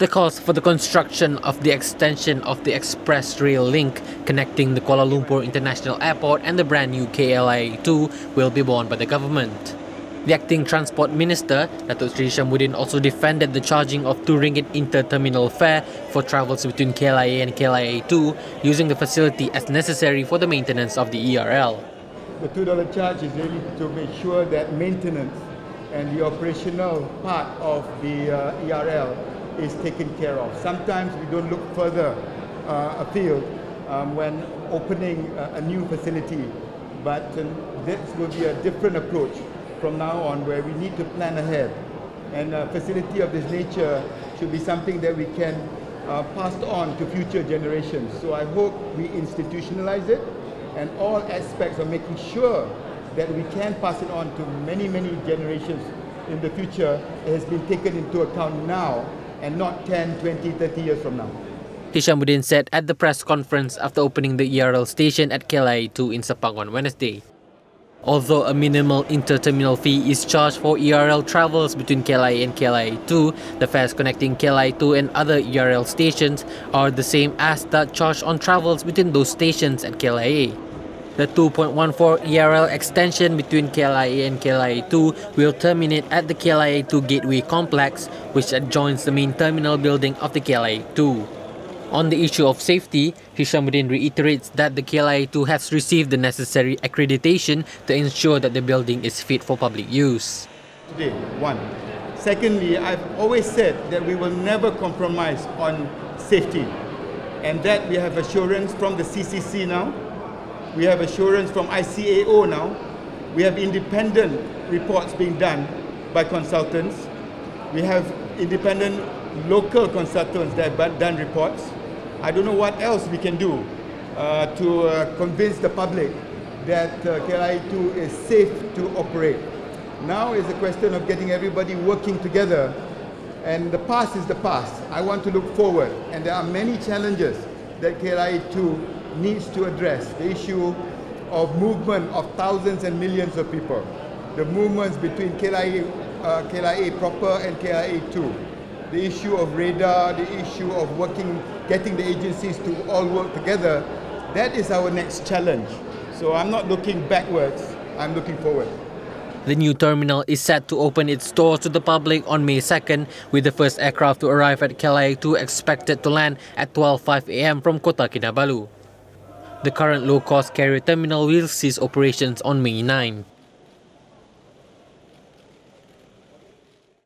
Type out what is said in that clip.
The cost for the construction of the extension of the express rail link connecting the Kuala Lumpur International Airport and the brand new KLIA2 will be borne by the government. The acting transport minister, Datuk Sri Hishammuddin, also defended the charging of 2 ringgit inter-terminal fare for travels between KLIA and KLIA2 using the facility as necessary for the maintenance of the ERL. The $2 charge is really to make sure that maintenance and the operational part of the uh, ERL is taken care of. Sometimes we don't look further uh, afield um, when opening a, a, new facility, but um, this will be a different approach from now on where we need to plan ahead. And a facility of this nature should be something that we can uh, pass on to future generations. So I hope we institutionalize it and all aspects of making sure that we can pass it on to many, many generations in the future has been taken into account now and not 10, 20, 30 years from now. Hishammuddin said at the press conference after opening the ERL station at KLIA2 in Sepang on Wednesday. Although a minimal inter-terminal fee is charged for ERL travels between KLIA and KLIA2, the fares connecting KLIA2 and other ERL stations are the same as that charged on travels between those stations at KLIA. The 2.14 ERL extension between KLIA and KLIA2 will terminate at the KLIA2 Gateway Complex, which adjoins the main terminal building of the KLIA2. On the issue of safety, Hishammuddin reiterates that the KLIA2 has received the necessary accreditation to ensure that the building is fit for public use. Today, one. Secondly, I've always said that we will never compromise on safety and that we have assurance from the CCC now we have assurance from ICAO now. We have independent reports being done by consultants. We have independent local consultants that have done reports. I don't know what else we can do uh, to uh, convince the public that uh, KLIA2 is safe to operate. Now is a question of getting everybody working together and the past is the past. I want to look forward and there are many challenges that KLIA2 needs to address the issue of movement of thousands and millions of people, the movements between KLIA, uh, KLIA proper and KLIA2, the issue of radar, the issue of working, getting the agencies to all work together, that is our next challenge. So I'm not looking backwards, I'm looking forward. The new terminal is set to open its doors to the public on May 2nd, with the first aircraft to arrive at KLIA2 expected to land at 12.05 am from Kota Kinabalu. The current low-cost carrier terminal will cease operations on May 9.